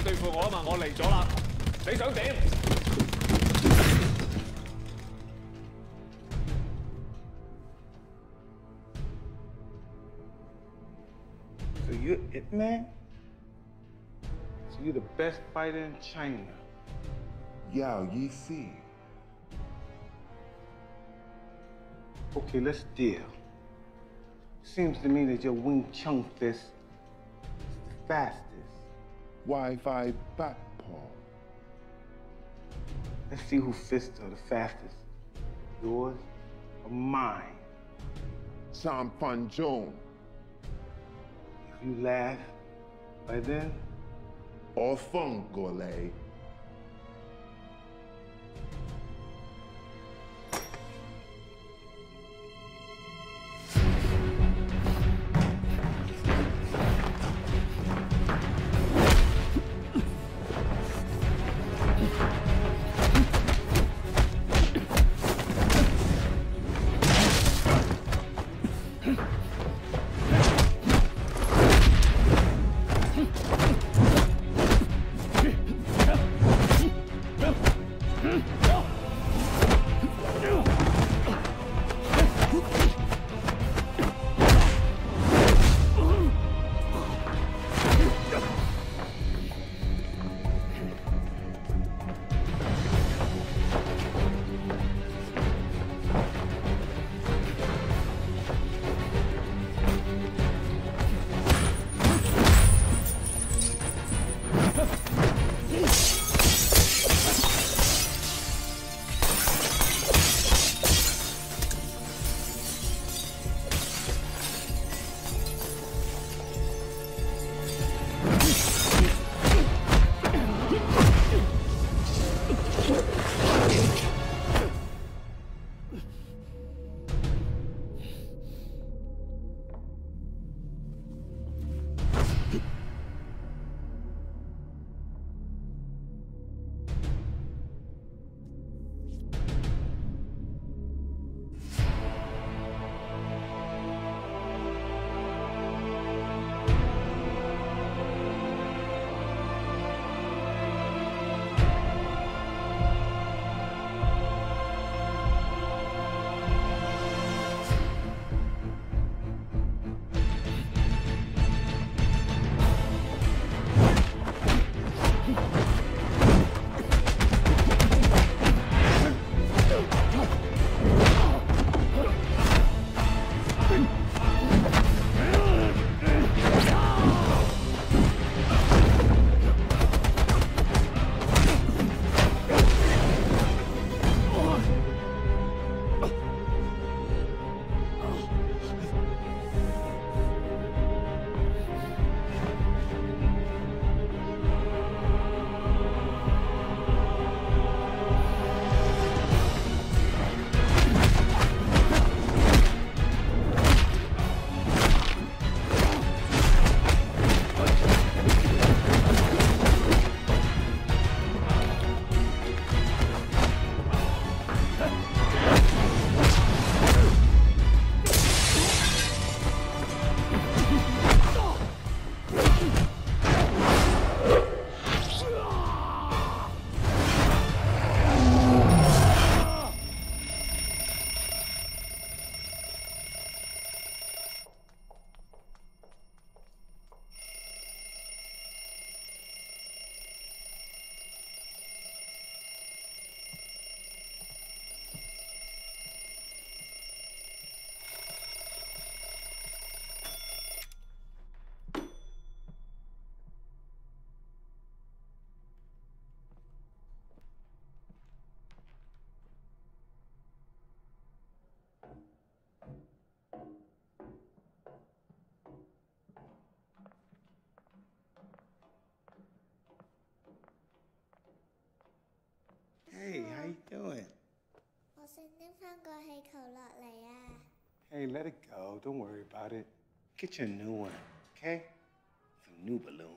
要對付我啊嘛，我嚟咗啦，你想點？So you Ip Man? So you the best fighter in China? Yao see? Okay, let's deal. Seems to me that your Wing Chun fist is the fastest. Wi-Fi backpaw. Let's see who fists are the fastest. Yours or mine? Sam Fan Joan. If you laugh, by then, Or Fung Gole. Hey, let it go. Don't worry about it. Get you a new one, okay? Some new balloon.